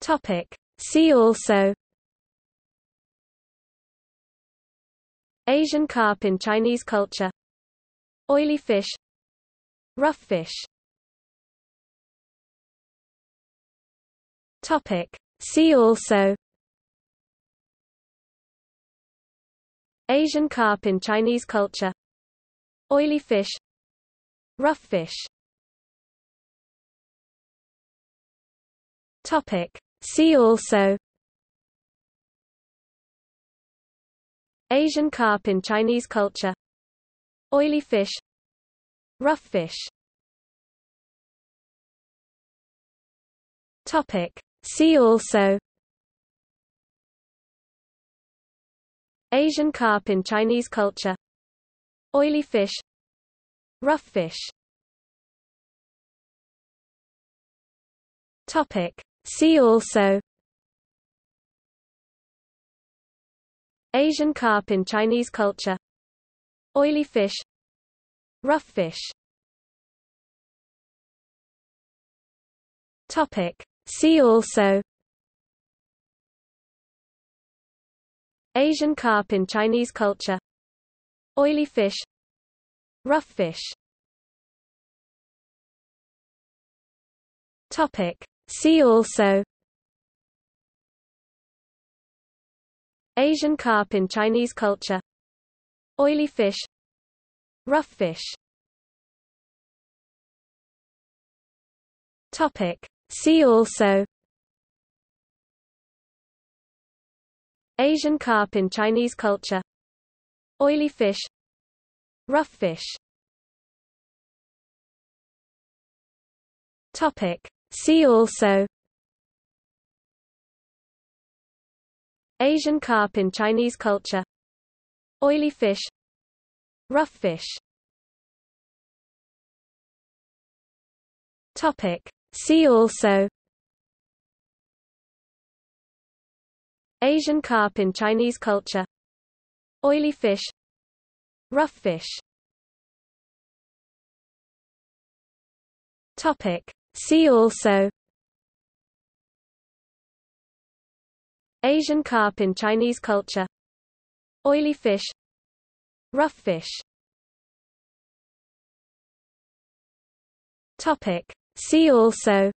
Topic. See also Asian carp in Chinese culture Oily fish Rough fish Topic. See also Asian carp in Chinese culture Oily fish Rough fish Topic. See also Asian carp in Chinese culture Oily fish Rough fish Topic. See also Asian carp in Chinese culture Oily fish Rough fish Topic. See also Asian carp in Chinese culture Oily fish Rough fish Topic. See also Asian carp in Chinese culture Oily fish Rough fish Topic. See also Asian carp in Chinese culture Oily fish Rough fish Topic. See also Asian carp in Chinese culture Oily fish Rough fish Topic. See also Asian carp in Chinese culture Oily fish Rough fish Topic. See also Asian carp in Chinese culture Oily fish Rough fish Topic. See also Asian carp in Chinese culture Oily fish Rough fish Topic. See also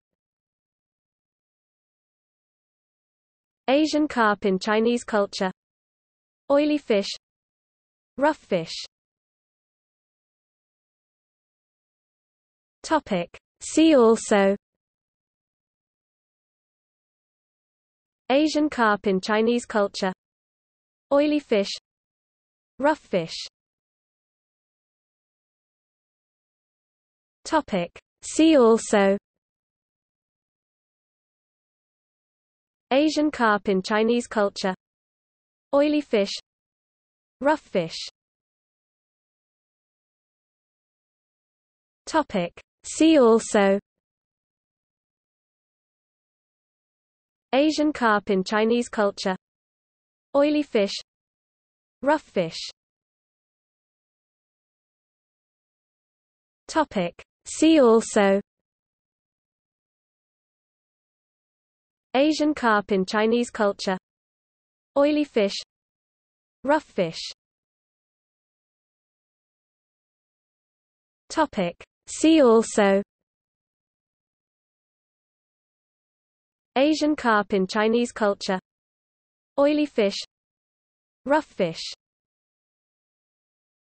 Asian carp in Chinese culture Oily fish Rough fish Topic. See also Asian carp in Chinese culture Oily fish Rough fish Topic. See also Asian carp in Chinese culture Oily fish Rough fish Topic. See also Asian carp in Chinese culture Oily fish Rough fish Topic. See also Asian carp in Chinese culture Oily fish Rough fish Topic. See also Asian carp in Chinese culture. Oily fish. Rough fish